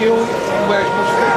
Eu, o Expo,